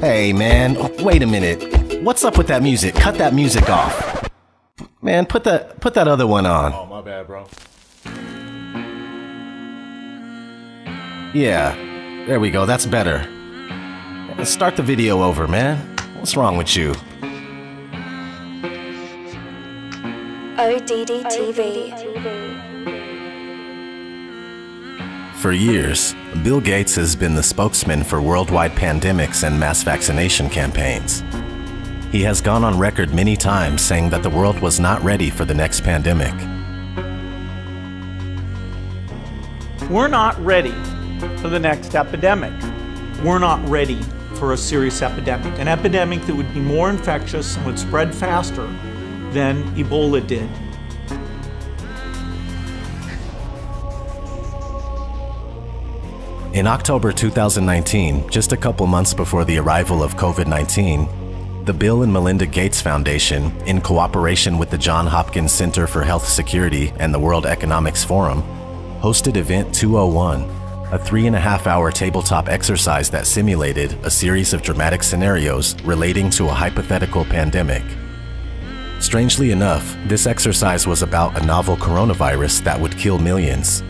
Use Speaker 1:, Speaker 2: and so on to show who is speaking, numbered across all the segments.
Speaker 1: Hey, man, wait a minute. What's up with that music? Cut that music off. Man, put that put that other one on.
Speaker 2: Oh, my bad, bro.
Speaker 1: Yeah, there we go. That's better. Let's start the video over, man. What's wrong with you?
Speaker 3: ODD TV.
Speaker 1: For years, Bill Gates has been the spokesman for worldwide pandemics and mass vaccination campaigns. He has gone on record many times saying that the world was not ready for the next pandemic.
Speaker 4: We're not ready for the next epidemic. We're not ready for a serious epidemic, an epidemic that would be more infectious and would spread faster than Ebola did.
Speaker 1: In October 2019, just a couple months before the arrival of COVID 19, the Bill and Melinda Gates Foundation, in cooperation with the Johns Hopkins Center for Health Security and the World Economics Forum, hosted Event 201, a three and a half hour tabletop exercise that simulated a series of dramatic scenarios relating to a hypothetical pandemic. Strangely enough, this exercise was about a novel coronavirus that would kill millions.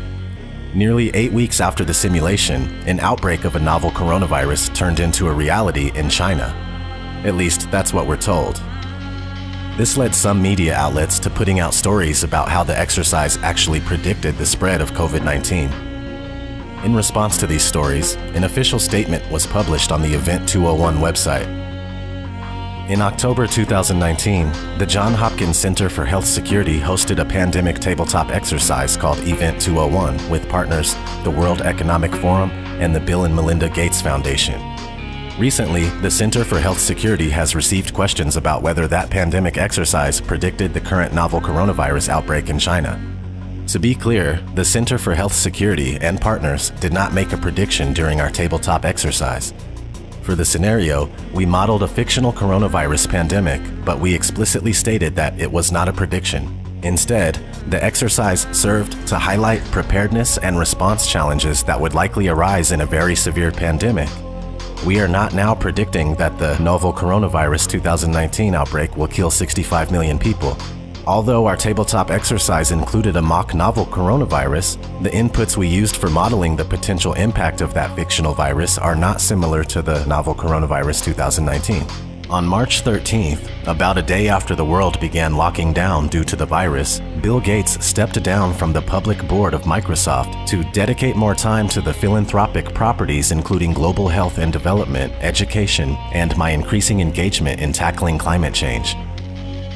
Speaker 1: Nearly eight weeks after the simulation, an outbreak of a novel coronavirus turned into a reality in China. At least, that's what we're told. This led some media outlets to putting out stories about how the exercise actually predicted the spread of COVID 19. In response to these stories, an official statement was published on the Event 201 website. In October 2019, the Johns Hopkins Center for Health Security hosted a pandemic tabletop exercise called Event 201 with partners the World Economic Forum and the Bill and Melinda Gates Foundation. Recently, the Center for Health Security has received questions about whether that pandemic exercise predicted the current novel coronavirus outbreak in China. To be clear, the Center for Health Security and partners did not make a prediction during our tabletop exercise. For the scenario, we modeled a fictional coronavirus pandemic, but we explicitly stated that it was not a prediction. Instead, the exercise served to highlight preparedness and response challenges that would likely arise in a very severe pandemic. We are not now predicting that the novel coronavirus 2019 outbreak will kill 65 million people. Although our tabletop exercise included a mock novel coronavirus, the inputs we used for modeling the potential impact of that fictional virus are not similar to the novel coronavirus 2019. On March 13th, about a day after the world began locking down due to the virus, Bill Gates stepped down from the public board of Microsoft to dedicate more time to the philanthropic properties including global health and development, education, and my increasing engagement in tackling climate change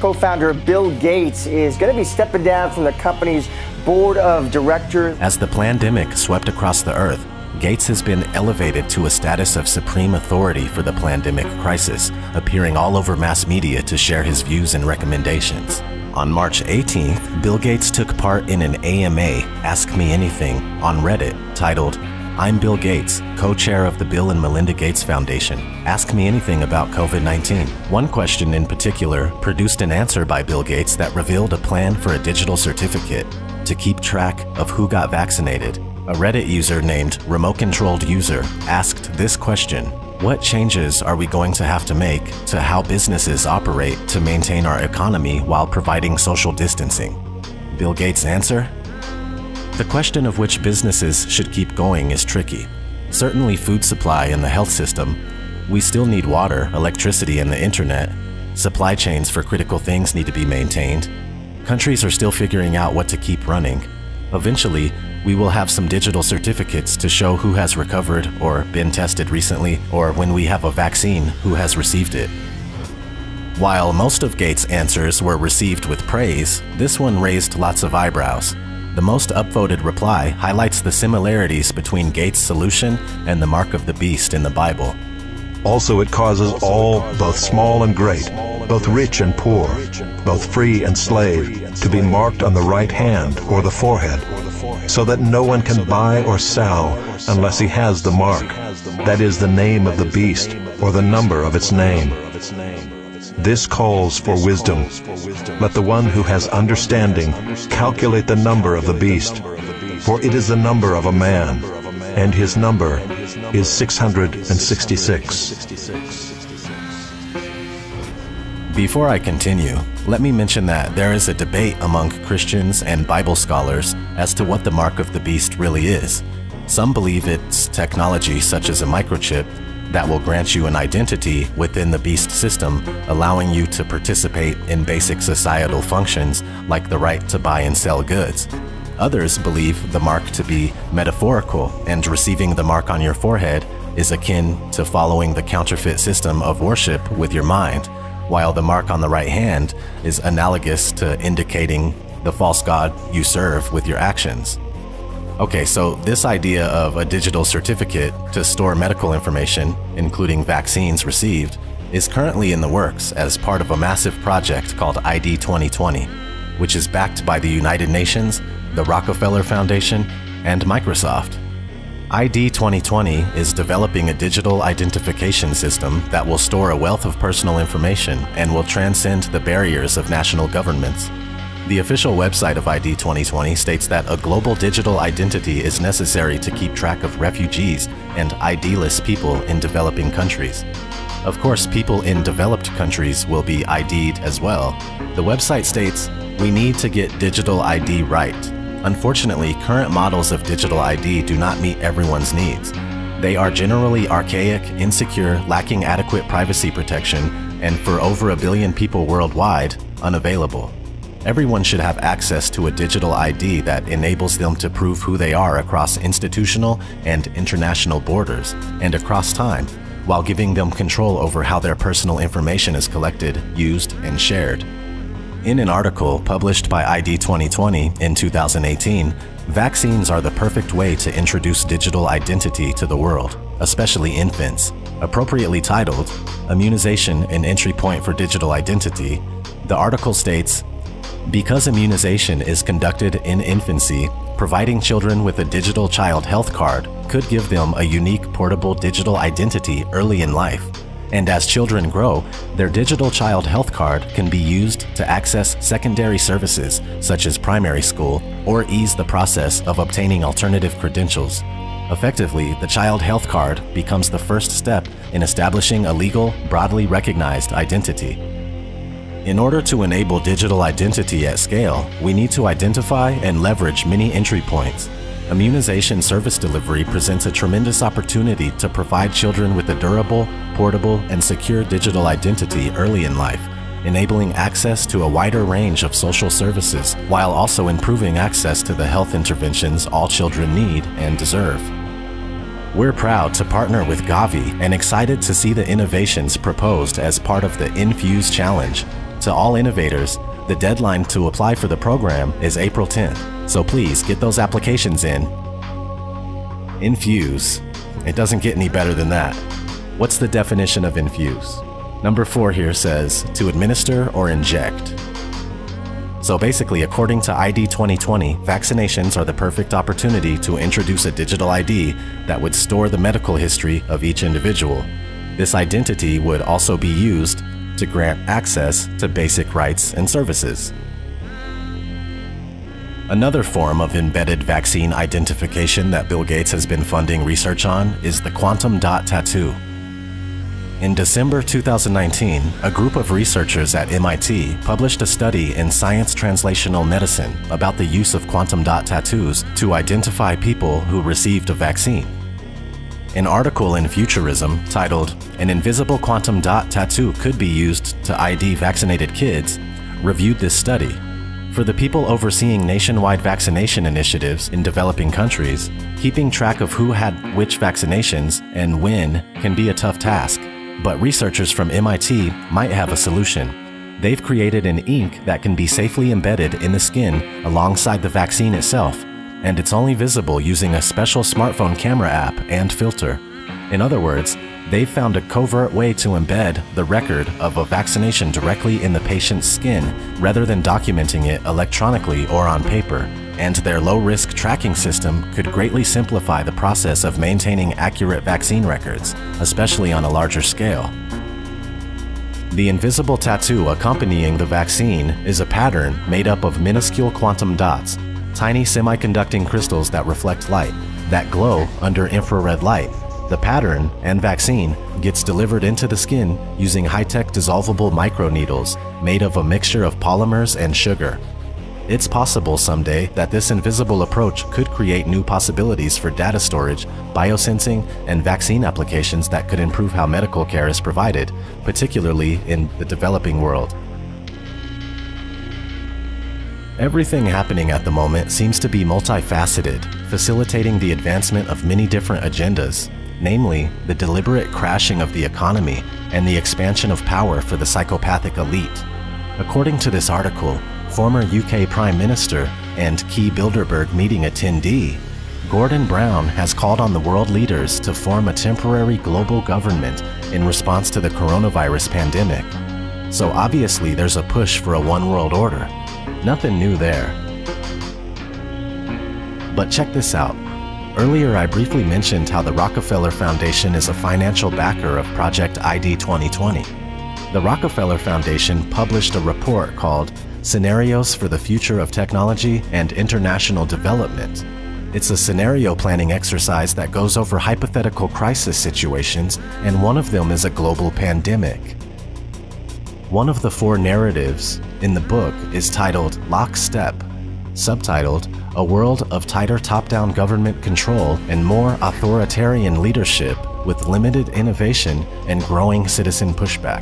Speaker 5: co-founder Bill Gates is going to be stepping down from the company's board of directors.
Speaker 1: As the pandemic swept across the earth, Gates has been elevated to a status of supreme authority for the pandemic crisis, appearing all over mass media to share his views and recommendations. On March 18th, Bill Gates took part in an AMA, Ask Me Anything, on Reddit titled I'm Bill Gates, co chair of the Bill and Melinda Gates Foundation. Ask me anything about COVID 19. One question in particular produced an answer by Bill Gates that revealed a plan for a digital certificate to keep track of who got vaccinated. A Reddit user named Remote Controlled User asked this question What changes are we going to have to make to how businesses operate to maintain our economy while providing social distancing? Bill Gates' answer the question of which businesses should keep going is tricky. Certainly food supply and the health system. We still need water, electricity, and the internet. Supply chains for critical things need to be maintained. Countries are still figuring out what to keep running. Eventually, we will have some digital certificates to show who has recovered or been tested recently, or when we have a vaccine, who has received it. While most of Gates' answers were received with praise, this one raised lots of eyebrows. The most upvoted reply highlights the similarities between Gates' solution and the mark of the beast in the Bible.
Speaker 6: Also, it causes all, both small and great, both rich and poor, both free and slave, to be marked on the right hand or the forehead, so that no one can buy or sell unless he has the mark, that is the name of the beast or the number of its name. This calls for wisdom. Let the one who has understanding calculate the number of the beast, for it is the number of a man, and his number is 666.
Speaker 1: Before I continue, let me mention that there is a debate among Christians and Bible scholars as to what the mark of the beast really is. Some believe it's technology such as a microchip that will grant you an identity within the beast system, allowing you to participate in basic societal functions like the right to buy and sell goods. Others believe the mark to be metaphorical, and receiving the mark on your forehead is akin to following the counterfeit system of worship with your mind, while the mark on the right hand is analogous to indicating the false god you serve with your actions. Okay, so this idea of a digital certificate to store medical information, including vaccines received, is currently in the works as part of a massive project called ID 2020, which is backed by the United Nations, the Rockefeller Foundation, and Microsoft. ID 2020 is developing a digital identification system that will store a wealth of personal information and will transcend the barriers of national governments. The official website of ID 2020 states that a global digital identity is necessary to keep track of refugees and ID-less people in developing countries. Of course, people in developed countries will be ID'd as well. The website states, we need to get digital ID right. Unfortunately, current models of digital ID do not meet everyone's needs. They are generally archaic, insecure, lacking adequate privacy protection, and for over a billion people worldwide, unavailable. Everyone should have access to a digital ID that enables them to prove who they are across institutional and international borders and across time, while giving them control over how their personal information is collected, used, and shared. In an article published by ID 2020 in 2018, vaccines are the perfect way to introduce digital identity to the world, especially infants. Appropriately titled, Immunization an Entry Point for Digital Identity, the article states because immunization is conducted in infancy, providing children with a digital child health card could give them a unique portable digital identity early in life. And as children grow, their digital child health card can be used to access secondary services such as primary school or ease the process of obtaining alternative credentials. Effectively, the child health card becomes the first step in establishing a legal, broadly recognized identity. In order to enable digital identity at scale, we need to identify and leverage many entry points. Immunization service delivery presents a tremendous opportunity to provide children with a durable, portable, and secure digital identity early in life, enabling access to a wider range of social services while also improving access to the health interventions all children need and deserve. We're proud to partner with Gavi and excited to see the innovations proposed as part of the Infuse Challenge, to all innovators, the deadline to apply for the program is April 10th, so please get those applications in. Infuse. It doesn't get any better than that. What's the definition of infuse? Number four here says to administer or inject. So basically, according to ID 2020, vaccinations are the perfect opportunity to introduce a digital ID that would store the medical history of each individual. This identity would also be used to grant access to basic rights and services. Another form of embedded vaccine identification that Bill Gates has been funding research on is the quantum dot tattoo. In December 2019, a group of researchers at MIT published a study in Science Translational Medicine about the use of quantum dot tattoos to identify people who received a vaccine. An article in Futurism titled, An Invisible Quantum Dot Tattoo Could Be Used to ID Vaccinated Kids, reviewed this study. For the people overseeing nationwide vaccination initiatives in developing countries, keeping track of who had which vaccinations and when can be a tough task. But researchers from MIT might have a solution. They've created an ink that can be safely embedded in the skin alongside the vaccine itself and it's only visible using a special smartphone camera app and filter. In other words, they've found a covert way to embed the record of a vaccination directly in the patient's skin rather than documenting it electronically or on paper, and their low-risk tracking system could greatly simplify the process of maintaining accurate vaccine records, especially on a larger scale. The invisible tattoo accompanying the vaccine is a pattern made up of minuscule quantum dots tiny semiconducting crystals that reflect light, that glow under infrared light, The pattern and vaccine gets delivered into the skin using high-tech dissolvable microneedles made of a mixture of polymers and sugar. It's possible someday that this invisible approach could create new possibilities for data storage, biosensing, and vaccine applications that could improve how medical care is provided, particularly in the developing world. Everything happening at the moment seems to be multifaceted, facilitating the advancement of many different agendas, namely the deliberate crashing of the economy and the expansion of power for the psychopathic elite. According to this article, former UK Prime Minister and key Bilderberg meeting attendee, Gordon Brown has called on the world leaders to form a temporary global government in response to the coronavirus pandemic. So obviously there's a push for a one world order. Nothing new there. But check this out. Earlier, I briefly mentioned how the Rockefeller Foundation is a financial backer of Project ID 2020. The Rockefeller Foundation published a report called Scenarios for the Future of Technology and International Development. It's a scenario planning exercise that goes over hypothetical crisis situations, and one of them is a global pandemic. One of the four narratives in the book is titled Lockstep, subtitled A World of Tighter Top Down Government Control and More Authoritarian Leadership with Limited Innovation and Growing Citizen Pushback.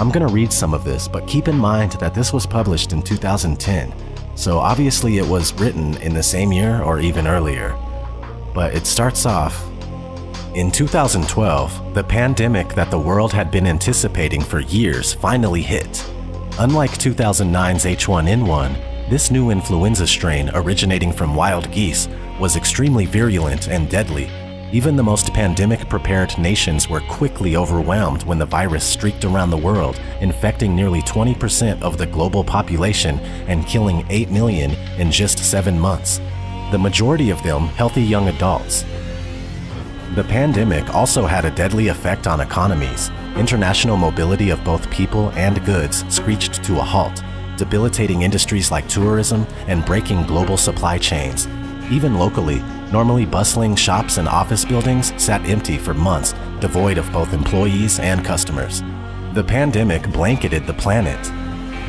Speaker 1: I'm going to read some of this, but keep in mind that this was published in 2010, so obviously it was written in the same year or even earlier. But it starts off in 2012, the pandemic that the world had been anticipating for years finally hit. Unlike 2009's H1N1, this new influenza strain originating from wild geese was extremely virulent and deadly, even the most pandemic-prepared nations were quickly overwhelmed when the virus streaked around the world, infecting nearly 20% of the global population and killing 8 million in just 7 months. The majority of them healthy young adults. The pandemic also had a deadly effect on economies. International mobility of both people and goods screeched to a halt, debilitating industries like tourism and breaking global supply chains. Even locally, normally bustling shops and office buildings sat empty for months, devoid of both employees and customers. The pandemic blanketed the planet.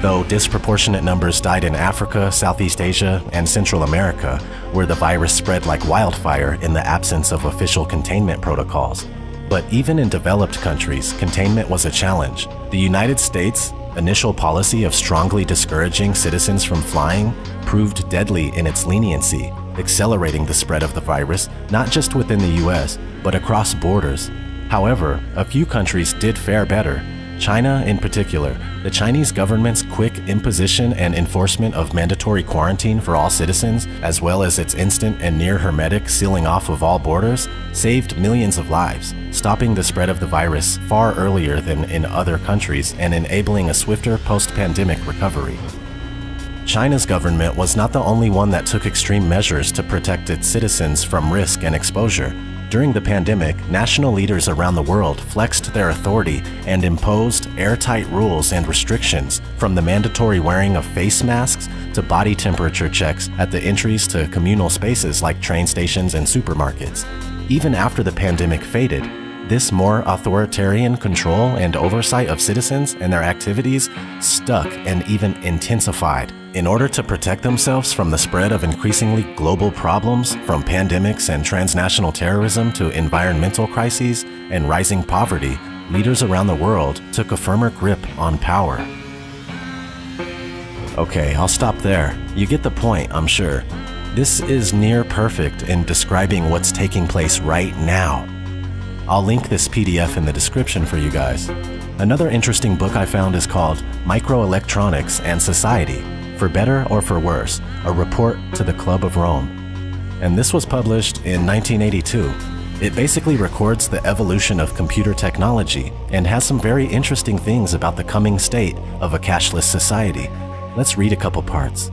Speaker 1: Though disproportionate numbers died in Africa, Southeast Asia, and Central America, where the virus spread like wildfire in the absence of official containment protocols. But even in developed countries, containment was a challenge. The United States' initial policy of strongly discouraging citizens from flying proved deadly in its leniency, accelerating the spread of the virus not just within the US, but across borders. However, a few countries did fare better. China in particular, the Chinese government's quick imposition and enforcement of mandatory quarantine for all citizens, as well as its instant and near hermetic sealing off of all borders, saved millions of lives, stopping the spread of the virus far earlier than in other countries and enabling a swifter post-pandemic recovery. China's government was not the only one that took extreme measures to protect its citizens from risk and exposure. During the pandemic, national leaders around the world flexed their authority and imposed airtight rules and restrictions, from the mandatory wearing of face masks to body temperature checks at the entries to communal spaces like train stations and supermarkets. Even after the pandemic faded, this more authoritarian control and oversight of citizens and their activities stuck and even intensified. In order to protect themselves from the spread of increasingly global problems, from pandemics and transnational terrorism to environmental crises and rising poverty, leaders around the world took a firmer grip on power. Okay, I'll stop there. You get the point, I'm sure. This is near perfect in describing what's taking place right now. I'll link this PDF in the description for you guys. Another interesting book I found is called Microelectronics and Society for Better or for Worse, a report to the Club of Rome. And this was published in 1982. It basically records the evolution of computer technology and has some very interesting things about the coming state of a cashless society. Let's read a couple parts.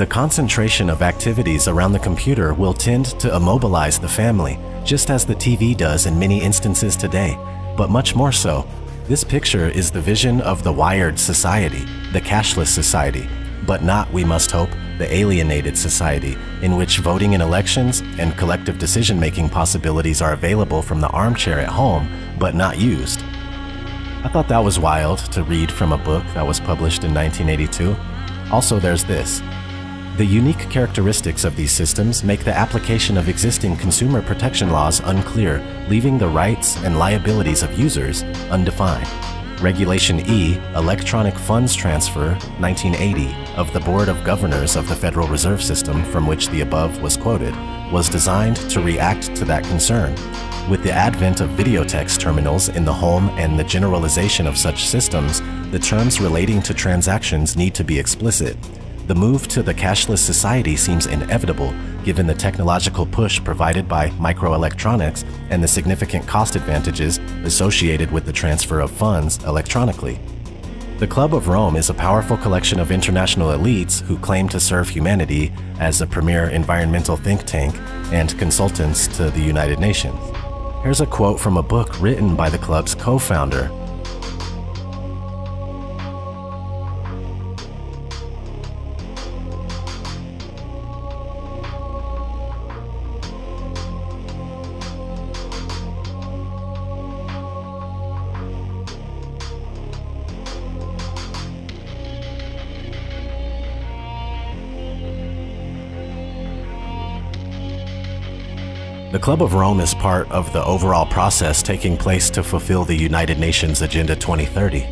Speaker 1: The concentration of activities around the computer will tend to immobilize the family, just as the TV does in many instances today, but much more so this picture is the vision of the wired society, the cashless society, but not, we must hope, the alienated society, in which voting in elections and collective decision making possibilities are available from the armchair at home, but not used. I thought that was wild to read from a book that was published in 1982. Also, there's this. The unique characteristics of these systems make the application of existing consumer protection laws unclear, leaving the rights and liabilities of users undefined. Regulation E, Electronic Funds Transfer 1980 of the Board of Governors of the Federal Reserve System from which the above was quoted, was designed to react to that concern. With the advent of videotex terminals in the home and the generalization of such systems, the terms relating to transactions need to be explicit. The move to the cashless society seems inevitable given the technological push provided by microelectronics and the significant cost advantages associated with the transfer of funds electronically. The Club of Rome is a powerful collection of international elites who claim to serve humanity as a premier environmental think tank and consultants to the United Nations. Here's a quote from a book written by the club's co-founder, The Club of Rome is part of the overall process taking place to fulfill the United Nations Agenda 2030.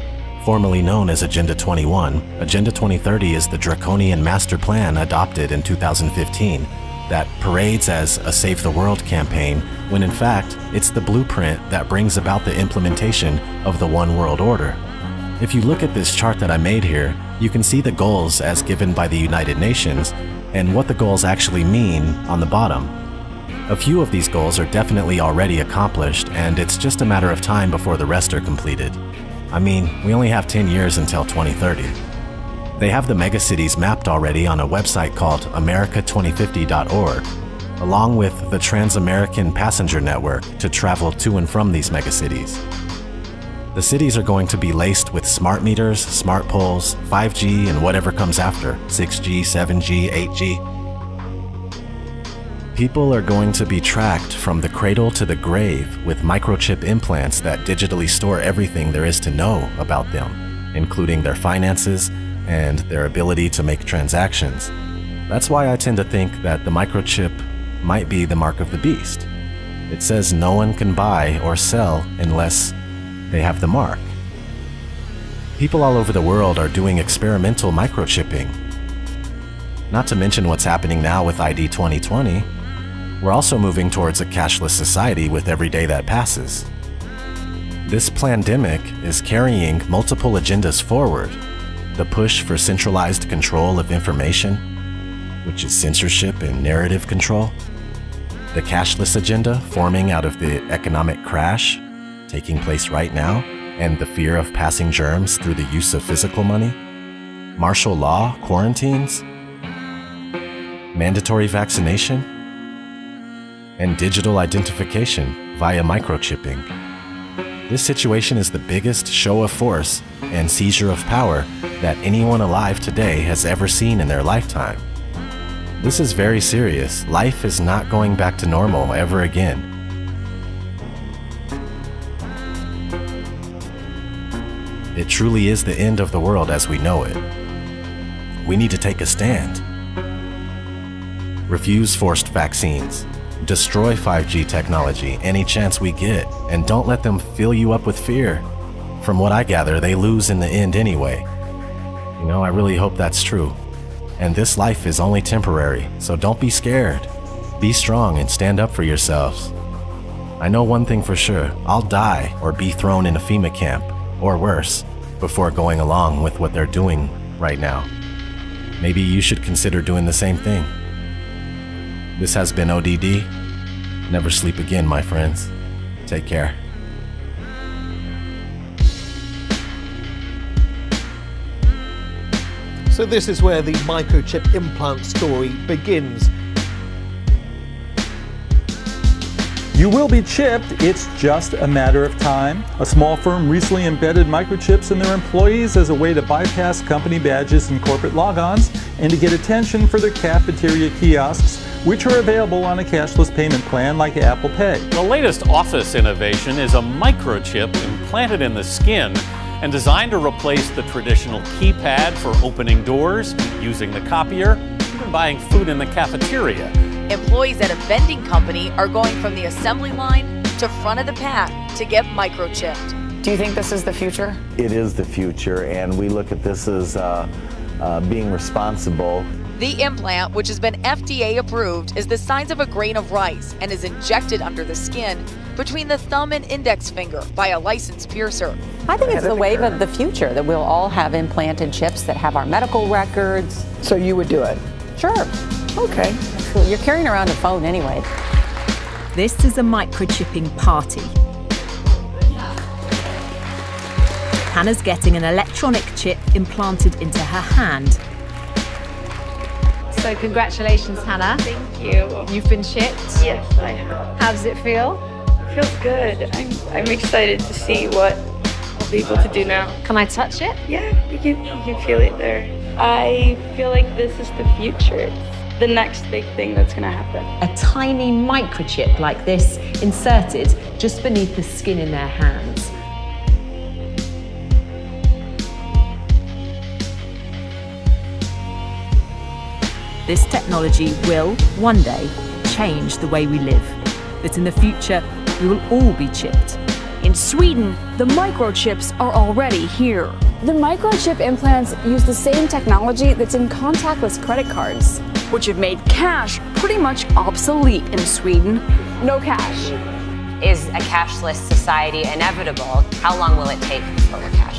Speaker 1: Formerly known as Agenda 21, Agenda 2030 is the draconian master plan adopted in 2015 that parades as a Save the World campaign when in fact it's the blueprint that brings about the implementation of the One World Order. If you look at this chart that I made here, you can see the goals as given by the United Nations and what the goals actually mean on the bottom. A few of these goals are definitely already accomplished, and it's just a matter of time before the rest are completed. I mean, we only have 10 years until 2030. They have the megacities mapped already on a website called America2050.org, along with the Transamerican Passenger Network to travel to and from these megacities. The cities are going to be laced with smart meters, smart poles, 5G, and whatever comes after 6G, 7G, 8G. People are going to be tracked from the cradle to the grave with microchip implants that digitally store everything there is to know about them, including their finances and their ability to make transactions. That's why I tend to think that the microchip might be the mark of the beast. It says no one can buy or sell unless they have the mark. People all over the world are doing experimental microchipping. Not to mention what's happening now with ID 2020 we're also moving towards a cashless society with every day that passes. This pandemic is carrying multiple agendas forward. The push for centralized control of information, which is censorship and narrative control. The cashless agenda forming out of the economic crash taking place right now and the fear of passing germs through the use of physical money. Martial law quarantines. Mandatory vaccination and digital identification via microchipping. This situation is the biggest show of force and seizure of power that anyone alive today has ever seen in their lifetime. This is very serious. Life is not going back to normal ever again. It truly is the end of the world as we know it. We need to take a stand. Refuse forced vaccines destroy 5G technology any chance we get, and don't let them fill you up with fear. From what I gather, they lose in the end anyway. You know, I really hope that's true. And this life is only temporary, so don't be scared. Be strong and stand up for yourselves. I know one thing for sure I'll die or be thrown in a FEMA camp, or worse, before going along with what they're doing right now. Maybe you should consider doing the same thing. This has been ODD. Never sleep again, my friends. Take care.
Speaker 2: So, this is where the microchip implant story begins.
Speaker 3: You will be chipped, it's just a matter of time. A small firm recently embedded microchips in their employees as a way to bypass company badges and corporate logons and to get attention for their cafeteria kiosks, which are available on a cashless payment plan like Apple Pay.
Speaker 7: The latest office innovation is a microchip implanted in the skin and designed to replace the traditional keypad for opening doors, using the copier, even buying food in the cafeteria.
Speaker 8: Employees at a vending company are going from the assembly line to front of the pack to get microchipped.
Speaker 9: Do you think this is the future?
Speaker 10: It is the future, and we look at this as uh, uh, being responsible.
Speaker 8: The implant, which has been FDA approved, is the size of a grain of rice and is injected under the skin between the thumb and index finger by a licensed piercer.
Speaker 9: I think it's the wave of the future that we'll all have implanted chips that have our medical records.
Speaker 2: So you would do it?
Speaker 9: Sure.
Speaker 2: Okay.
Speaker 9: You're carrying around a phone anyway.
Speaker 11: This is a microchipping party. Hannah's getting an electronic chip implanted into her hand.
Speaker 12: So congratulations, Hannah.
Speaker 13: Thank you.
Speaker 12: You've been shipped.
Speaker 13: Yes, I have.
Speaker 12: How does it feel?
Speaker 13: It feels good. I'm, I'm excited to see what I'll be able to do now.
Speaker 12: Can I touch it?
Speaker 13: Yeah, you can, you can feel it there. I feel like this is the future. It's the next big thing that's going to happen.
Speaker 14: A tiny microchip like this inserted just beneath the skin in their hands.
Speaker 11: This technology will, one day, change the way we live. That in the future, we will all be chipped.
Speaker 15: In Sweden, the microchips are already here.
Speaker 16: The microchip implants use the same technology that's in contactless credit cards,
Speaker 15: which have made cash pretty much obsolete in Sweden.
Speaker 16: No cash.
Speaker 17: Is a cashless society inevitable? How long will it take before we're cashless?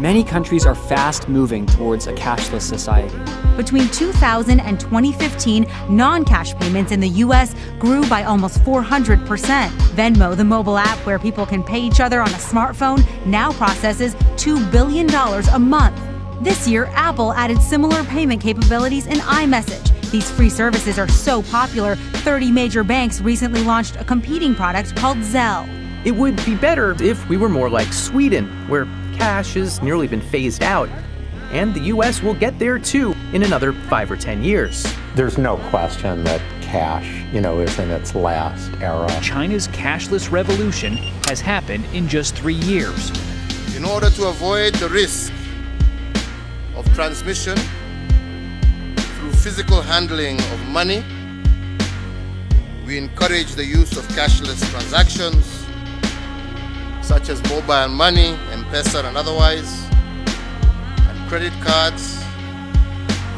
Speaker 18: Many countries are fast moving towards a cashless society.
Speaker 19: Between 2000 and 2015, non cash payments in the U.S. grew by almost 400%. Venmo, the mobile app where people can pay each other on a smartphone, now processes $2 billion a month. This year, Apple added similar payment capabilities in iMessage. These free services are so popular, 30 major banks recently launched a competing product called Zelle.
Speaker 18: It would be better if we were more like Sweden, where cash has nearly been phased out. And the US will get there too in another five or 10 years.
Speaker 20: There's no question that cash, you know, is in its last era.
Speaker 21: China's cashless revolution has happened in just three years.
Speaker 22: In order to avoid the risk of transmission through physical handling of money, we encourage the use of cashless transactions such as mobile money, M-Pesa and otherwise, and credit cards.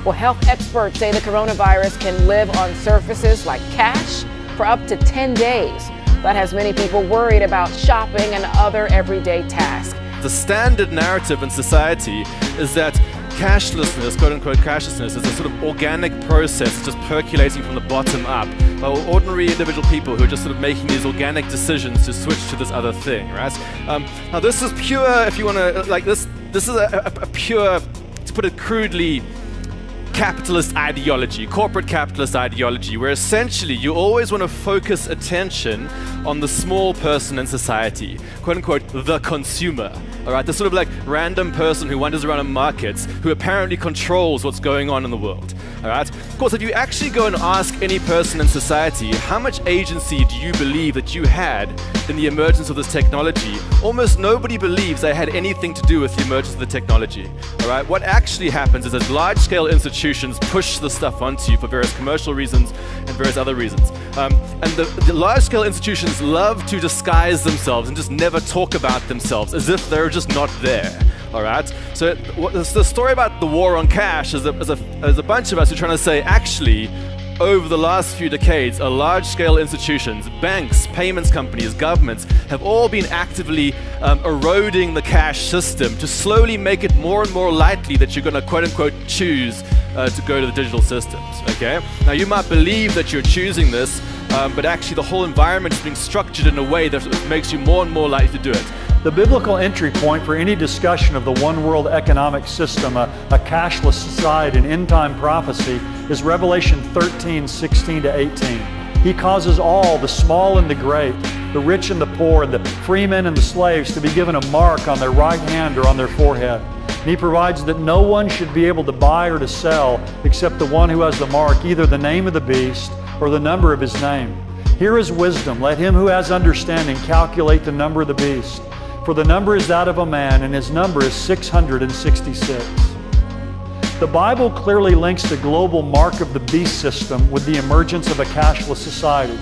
Speaker 23: Well, health experts say the coronavirus can live on surfaces like cash for up to 10 days. That has many people worried about shopping and other everyday tasks.
Speaker 24: The standard narrative in society is that cashlessness, quote unquote cashlessness, is a sort of organic process just percolating from the bottom up by ordinary individual people who are just sort of making these organic decisions to switch to this other thing, right? Um, now this is pure, if you want to, like this, this is a, a, a pure, to put it crudely, capitalist ideology, corporate capitalist ideology, where essentially you always want to focus attention on the small person in society, quote unquote, the consumer. All right, the sort of like random person who wanders around in markets who apparently controls what's going on in the world. All right. Of course, if you actually go and ask any person in society how much agency do you believe that you had in the emergence of this technology, almost nobody believes they had anything to do with the emergence of the technology. All right. What actually happens is as large-scale institutions push the stuff onto you for various commercial reasons and various other reasons. Um, and the, the large-scale institutions love to disguise themselves and just never talk about themselves as if they're just not there. All right. So the story about the war on cash is a, is a, is a bunch of us who are trying to say, actually, over the last few decades, a large-scale institutions, banks, payments companies, governments have all been actively um, eroding the cash system to slowly make it more and more likely that you're going to quote-unquote choose uh, to go to the digital systems. Okay. Now you might believe that you're choosing this, um, but actually the whole environment is being structured in a way that makes you more and more likely to do it.
Speaker 3: The biblical entry point for any discussion of the one world economic system, a, a cashless society, and end time prophecy is Revelation 13 16 to 18. He causes all, the small and the great, the rich and the poor, and the freemen and the slaves, to be given a mark on their right hand or on their forehead. And he provides that no one should be able to buy or to sell except the one who has the mark, either the name of the beast or the number of his name. Here is wisdom. Let him who has understanding calculate the number of the beast. For the number is that of a man, and his number is 666. The Bible clearly links the global mark of the beast system with the emergence of a cashless society.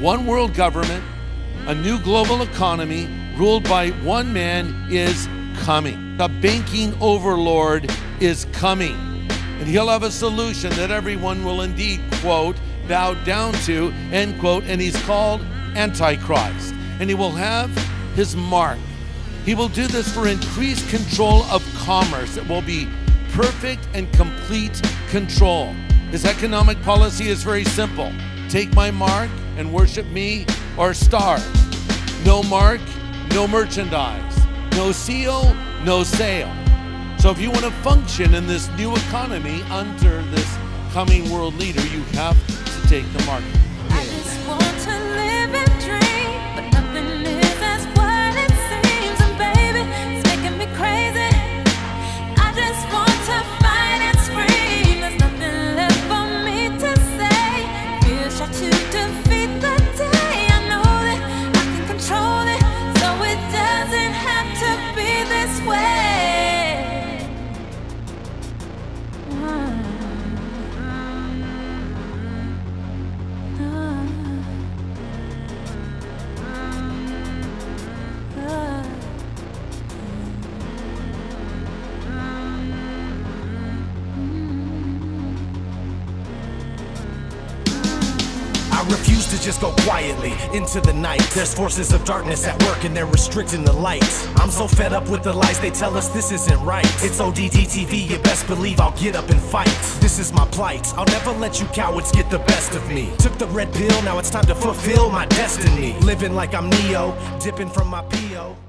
Speaker 25: One world government, a new global economy ruled by one man is coming. A banking overlord is coming. And he'll have a solution that everyone will indeed, quote, bow down to, end quote, and he's called Antichrist. And he will have his mark. He will do this for increased control of commerce. It will be perfect and complete control. His economic policy is very simple take my mark and worship me or starve. No mark, no merchandise. No seal, no sale. So if you want to function in this new economy under this coming world leader, you have to take the
Speaker 26: market. to just go quietly into the night. There's forces of darkness at work and they're restricting the light. I'm so fed up with the lies they tell us this isn't right. It's ODD TV, you best believe I'll get up and fight. This is my plight. I'll never let you cowards get the best of me. Took the red pill, now it's time to fulfill my destiny. Living like I'm Neo, dipping from my PO.